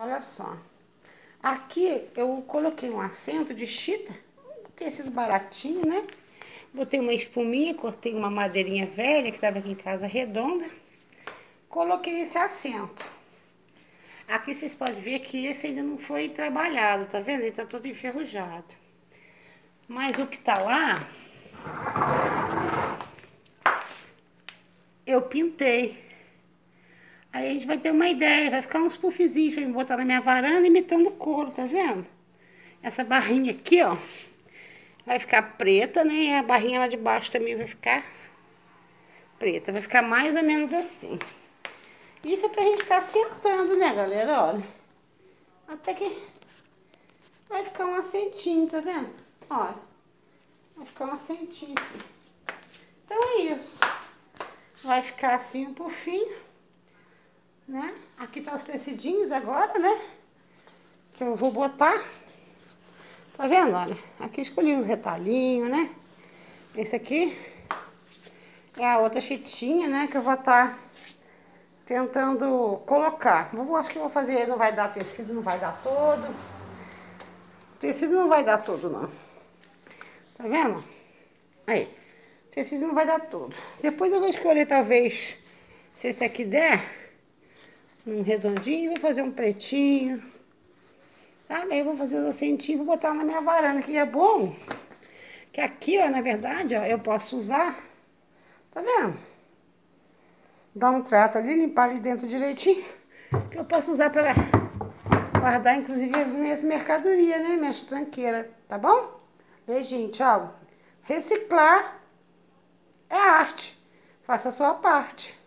Olha só. Aqui eu coloquei um assento de chita, tecido baratinho, né? Botei uma espuminha, cortei uma madeirinha velha que estava aqui em casa redonda. Coloquei esse assento. Aqui vocês podem ver que esse ainda não foi trabalhado, tá vendo? Ele tá todo enferrujado. Mas o que tá lá, eu pintei. Aí a gente vai ter uma ideia, vai ficar uns puffzinhos pra me botar na minha varanda imitando couro, tá vendo? Essa barrinha aqui, ó, vai ficar preta, né? E a barrinha lá de baixo também vai ficar preta. Vai ficar mais ou menos assim. Isso é pra gente estar tá sentando, né, galera? Olha. Até que vai ficar um assentinho, tá vendo? Olha. Vai ficar um assentinho aqui. Então é isso. Vai ficar assim um pufinho né? Aqui tá os tecidinhos agora, né? Que eu vou botar. Tá vendo, olha? Aqui escolhi os retalhinhos, né? Esse aqui é a outra chitinha, né? Que eu vou estar tá tentando colocar. Eu acho que eu vou fazer, não vai dar tecido, não vai dar todo. Tecido não vai dar todo, não. Tá vendo? Aí. Tecido não vai dar todo. Depois eu vou escolher, talvez, se esse aqui der um redondinho, vou fazer um pretinho. Tá? Aí eu vou fazer o acentinho, vou botar na minha varanda, que é bom. Que aqui, ó, na verdade, ó, eu posso usar, tá vendo? Dar um trato ali, limpar ali dentro direitinho, que eu posso usar para guardar, inclusive, as minhas mercadorias, né? Minhas tranqueiras, tá bom? Beijinho, tchau. Reciclar é arte. Faça a sua parte.